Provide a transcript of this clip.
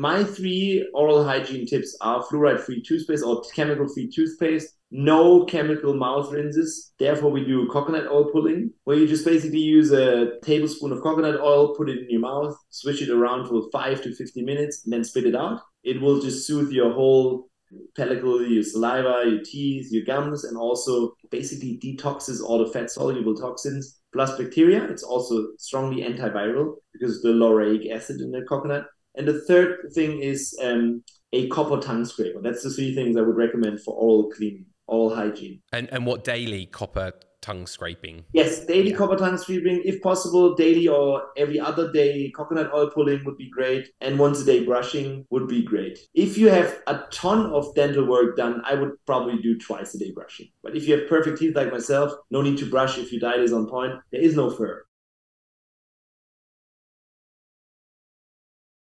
my three oral hygiene tips are fluoride free toothpaste or chemical free toothpaste, no chemical mouth rinses. Therefore, we do coconut oil pulling, where you just basically use a tablespoon of coconut oil, put it in your mouth, switch it around for five to 50 minutes, and then spit it out. It will just soothe your whole pellicle, your saliva, your teeth, your gums, and also basically detoxes all the fat soluble toxins plus bacteria. It's also strongly antiviral because of the lauric acid in the coconut. And the third thing is um, a copper tongue scraper. That's the three things I would recommend for oral cleaning, oral hygiene. And and what daily copper tongue scraping? Yes, daily yeah. copper tongue scraping, if possible, daily or every other day. Coconut oil pulling would be great, and once a day brushing would be great. If you have a ton of dental work done, I would probably do twice a day brushing. But if you have perfect teeth like myself, no need to brush if your diet is on point. There is no fur.